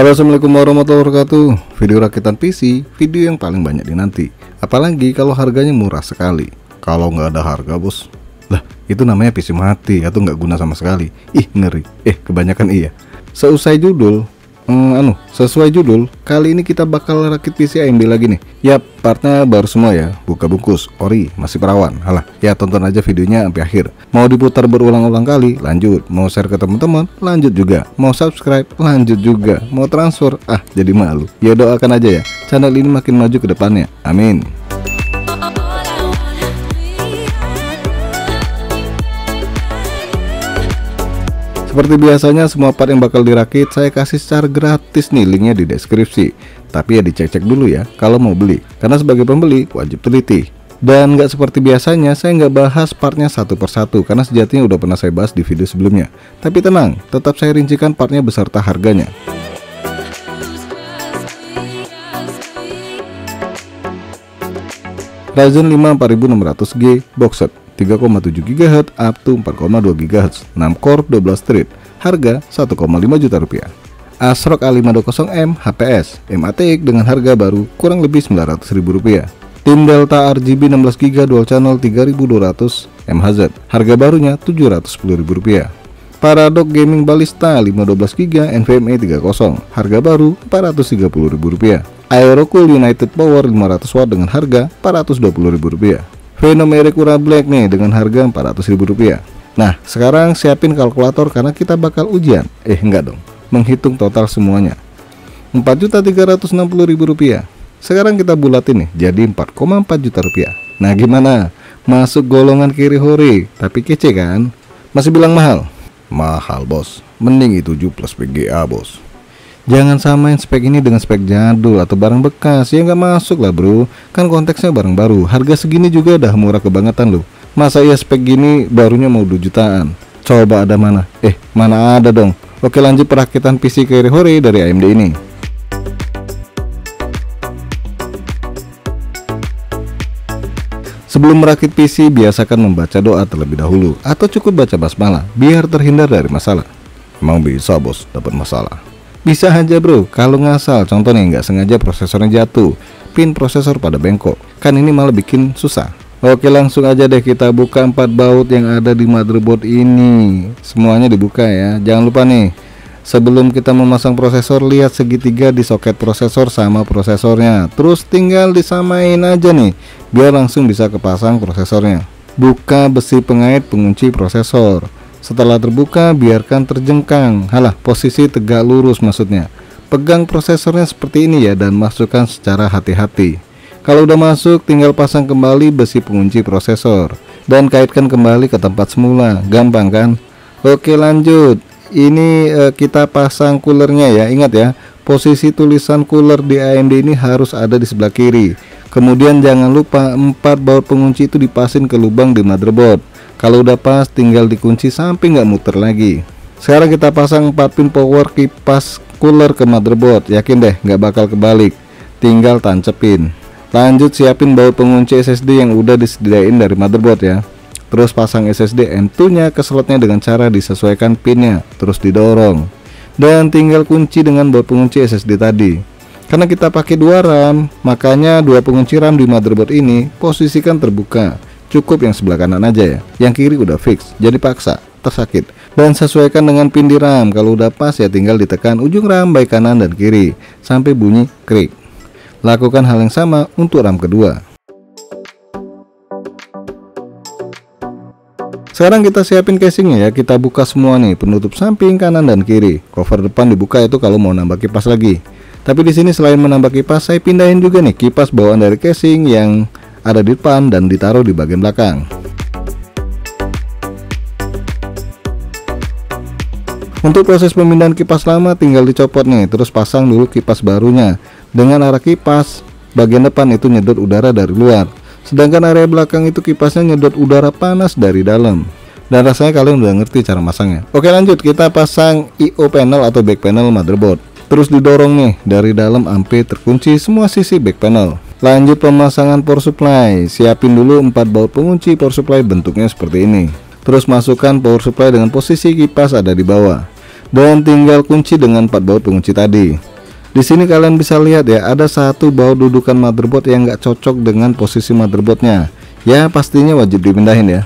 Halo assalamualaikum warahmatullahi wabarakatuh. Video rakitan PC, video yang paling banyak dinanti. Apalagi kalau harganya murah sekali. Kalau nggak ada harga bos. Lah itu namanya PC mati atau nggak guna sama sekali? Ih ngeri, eh kebanyakan iya. Seusai judul, hmm, anu sesuai judul kali ini kita bakal rakit PC AMD lagi nih. Yap partnya baru semua ya. Buka bungkus ori masih perawan. Halah ya tonton aja videonya sampai akhir. Mau diputar berulang-ulang kali lanjut. Mau share ke teman-teman lanjut juga. Mau subscribe lanjut juga. Mau transfer ah jadi malu. Ya doakan aja ya. Channel ini makin maju ke depannya. Amin Seperti biasanya semua part yang bakal dirakit saya kasih secara gratis nih linknya di deskripsi. Tapi ya dicek-cek dulu ya kalau mau beli. Karena sebagai pembeli wajib teliti. Dan nggak seperti biasanya saya nggak bahas partnya satu persatu karena sejatinya udah pernah saya bahas di video sebelumnya. Tapi tenang tetap saya rincikan partnya beserta harganya. Ryzen 5 4600G boxset 3,7 GHz up to 4,2 GHz 6 core 12 thread harga 1,5 juta rupiah. ASRock A520M HPS MATX dengan harga baru kurang lebih 900 ribu rupiah. Tim Delta RGB 16 GB dual channel 3200 MHz harga barunya 710 ribu rupiah. Paradox Gaming Ballista 512 GB NVMe 30 harga baru 430 ribu rupiah. Aerocool United Power 500 watt dengan harga 420 ribu rupiah Venom Ura Black nih dengan harga Rp400.000. Nah, sekarang siapin kalkulator karena kita bakal ujian. Eh, enggak dong. Menghitung total semuanya. Rp4.360.000. Sekarang kita bulatin nih jadi 4,4 juta rupiah. Nah, gimana? Masuk golongan kiri hore, tapi kece kan? Masih bilang mahal? Mahal, Bos. Mending itu 7 plus PGA, Bos. Jangan samain spek ini dengan spek jadul atau barang bekas. Ya nggak masuk lah bro. Kan konteksnya barang baru. Harga segini juga udah murah kebangetan loh. Masa ya spek gini barunya mau 2 jutaan? Coba ada mana? Eh mana ada dong. Oke lanjut perakitan PC Carry Hore dari AMD ini. Sebelum merakit PC, biasakan membaca doa terlebih dahulu atau cukup baca basmalah biar terhindar dari masalah. Emang bisa bos dapat masalah. Bisa aja bro, kalau ngasal contohnya nggak sengaja prosesornya jatuh, pin prosesor pada bengkok, kan ini malah bikin susah. Oke langsung aja deh kita buka empat baut yang ada di motherboard ini. Semuanya dibuka ya. Jangan lupa nih Sebelum kita memasang prosesor lihat segitiga di soket prosesor sama prosesornya. Terus tinggal disamain aja nih Biar langsung bisa kepasang prosesornya. Buka besi pengait pengunci prosesor setelah terbuka, biarkan terjengkang. Halah, posisi tegak lurus maksudnya. Pegang prosesornya seperti ini ya dan masukkan secara hati-hati. Kalau udah masuk, tinggal pasang kembali besi pengunci prosesor dan kaitkan kembali ke tempat semula. Gampang kan? Oke, lanjut. Ini eh, kita pasang coolernya ya. Ingat ya, posisi tulisan cooler di AMD ini harus ada di sebelah kiri. Kemudian jangan lupa empat baut pengunci itu dipasin ke lubang di motherboard. Kalau udah pas tinggal dikunci sampai nggak muter lagi. Sekarang kita pasang 4 pin power kipas cooler ke motherboard. Yakin deh nggak bakal kebalik. Tinggal tancepin. Lanjut siapin baut pengunci SSD yang udah disediain dari motherboard ya. Terus pasang SSD M2 nya ke slotnya dengan cara disesuaikan pinnya. Terus didorong. Dan tinggal kunci dengan baut pengunci SSD tadi. Karena kita pakai dua RAM, makanya dua pengunci RAM di motherboard ini posisikan terbuka cukup yang sebelah kanan aja ya yang kiri udah fix jadi paksa tersakit dan sesuaikan dengan pin di RAM kalau udah pas ya tinggal ditekan ujung RAM baik kanan dan kiri sampai bunyi klik lakukan hal yang sama untuk RAM kedua Sekarang kita siapin casingnya ya, kita buka semua nih, penutup samping kanan dan kiri. Cover depan dibuka itu kalau mau nambah kipas lagi. Tapi di sini selain menambah kipas, saya pindahin juga nih kipas bawaan dari casing yang ada di depan dan ditaruh di bagian belakang. Untuk proses pemindahan kipas lama tinggal dicopot nih, terus pasang dulu kipas barunya. Dengan arah kipas, bagian depan itu nyedot udara dari luar. Sedangkan area belakang itu kipasnya nyedot udara panas dari dalam. Dan rasanya kalian udah ngerti cara masangnya. Oke lanjut, kita pasang IO panel atau back panel motherboard. Terus didorong nih dari dalam sampai terkunci semua sisi back panel. Lanjut pemasangan power supply. Siapin dulu 4 baut pengunci power supply bentuknya seperti ini. Terus masukkan power supply dengan posisi kipas ada di bawah. dan tinggal kunci dengan empat baut pengunci tadi. Di sini kalian bisa lihat ya, ada satu baut dudukan motherboard yang nggak cocok dengan posisi motherboardnya. Ya pastinya wajib dipindahin ya.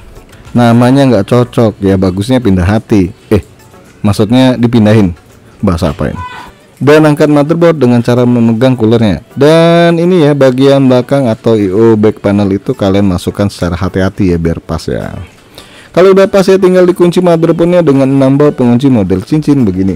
Namanya nggak cocok ya, bagusnya pindah hati. Eh, maksudnya dipindahin. Bahasa apa ini? Dan angkat motherboard dengan cara memegang coolernya. Dan ini ya bagian belakang atau IO back panel itu kalian masukkan secara hati-hati ya biar pas ya. Kalau udah pas ya tinggal dikunci motherboardnya dengan 6 baut pengunci model cincin begini.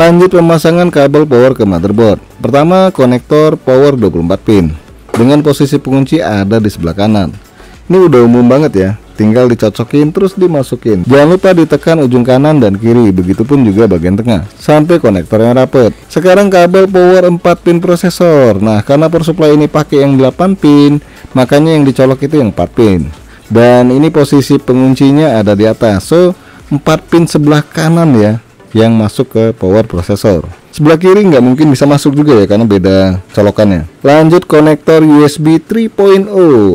Lanjut pemasangan kabel power ke motherboard. Pertama, konektor power 24 pin. Dengan posisi pengunci ada di sebelah kanan. Ini udah umum banget ya. Tinggal dicocokin terus dimasukin. Jangan lupa ditekan ujung kanan dan kiri begitupun juga bagian tengah. Sampai konektornya rapet. Sekarang kabel power 4 pin prosesor. Nah karena power supply ini pakai yang 8 pin makanya yang dicolok itu yang 4 pin. Dan ini posisi penguncinya ada di atas. So 4 pin sebelah kanan ya yang masuk ke power prosesor sebelah kiri nggak mungkin bisa masuk juga ya karena beda colokannya. Lanjut konektor USB 3.0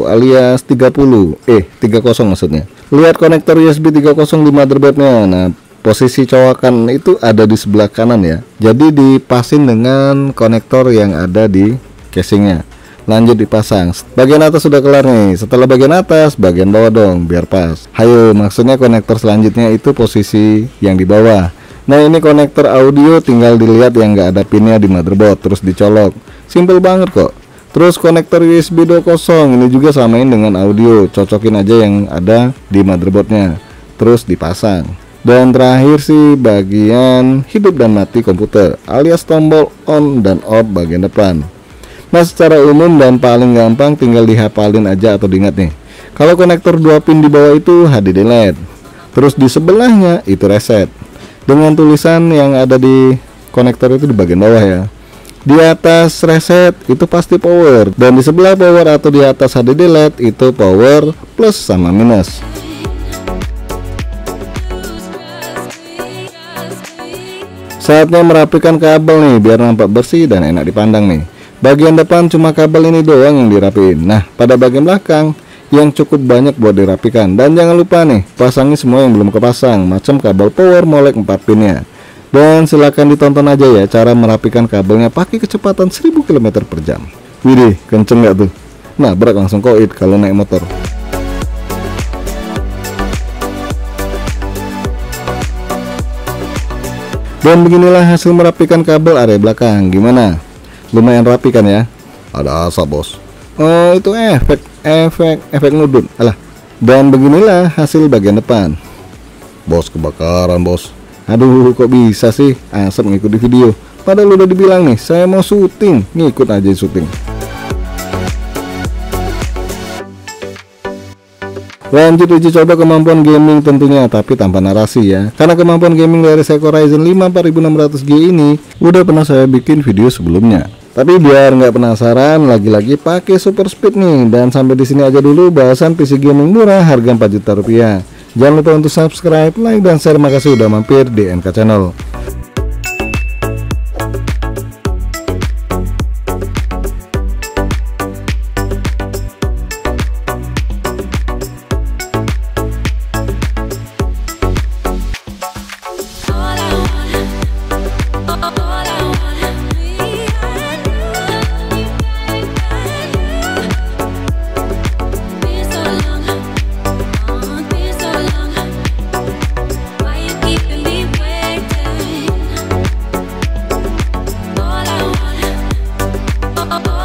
alias 30 eh 30 maksudnya. Lihat konektor USB 3.0 di motherboardnya nah posisi colokan itu ada di sebelah kanan ya. Jadi dipasin dengan konektor yang ada di casingnya. Lanjut dipasang. Bagian atas sudah kelar nih. Setelah bagian atas bagian bawah dong biar pas. Hayo maksudnya konektor selanjutnya itu posisi yang di bawah Nah ini konektor audio tinggal dilihat yang nggak ada pinnya di motherboard terus dicolok. Simple banget kok. Terus konektor USB 2.0 ini juga samain dengan audio. Cocokin aja yang ada di motherboardnya terus dipasang. Dan terakhir sih bagian hidup dan mati komputer alias tombol on dan off bagian depan. Nah secara umum dan paling gampang tinggal dihafalin aja atau diingat nih. Kalau konektor 2 pin di bawah itu HDD LED terus di sebelahnya itu reset dengan tulisan yang ada di konektor itu di bagian bawah ya. Di atas reset itu pasti power. Dan di sebelah power atau di atas HDD LED itu power plus sama minus. Saatnya merapikan kabel nih biar nampak bersih dan enak dipandang nih. Bagian depan cuma kabel ini doang yang dirapiin. Nah pada bagian belakang yang cukup banyak buat dirapikan. Dan jangan lupa nih pasangi semua yang belum kepasang. Macam kabel power molek 4 pinnya. Dan silahkan ditonton aja ya cara merapikan kabelnya pakai kecepatan 1000 km per jam. Widih kenceng gak tuh? Nah berat langsung koit kalau naik motor. Dan beginilah hasil merapikan kabel area belakang. Gimana? Lumayan rapi kan ya? Ada asap bos. Oh itu efek efek efek nudut. Alah dan beginilah hasil bagian depan. Bos kebakaran bos. Aduh kok bisa sih? Asap ngikut di video. Padahal udah dibilang nih saya mau syuting. Ngikut aja syuting. Lanjut uji coba kemampuan gaming tentunya tapi tanpa narasi ya. Karena kemampuan gaming dari Seiko Ryzen 5 4600G ini Udah pernah saya bikin video sebelumnya tapi biar nggak penasaran, lagi-lagi pakai super speed nih. Dan sampai di sini aja dulu bahasan PC gaming murah harga 4 juta rupiah. Jangan lupa untuk subscribe, like, dan share. Makasih udah mampir di NK Channel. oh. oh, oh.